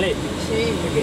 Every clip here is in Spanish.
Sì, 不给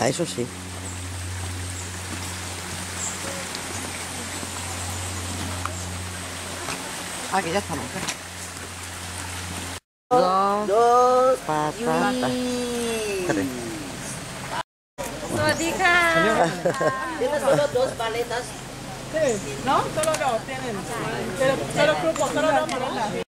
A eso sí. Aquí ya estamos. Dos, dos, patata. Tres. Tiene solo dos paletas. Sí, ¿no? Solo dos tienen. Solo grupo, solo dos paletas.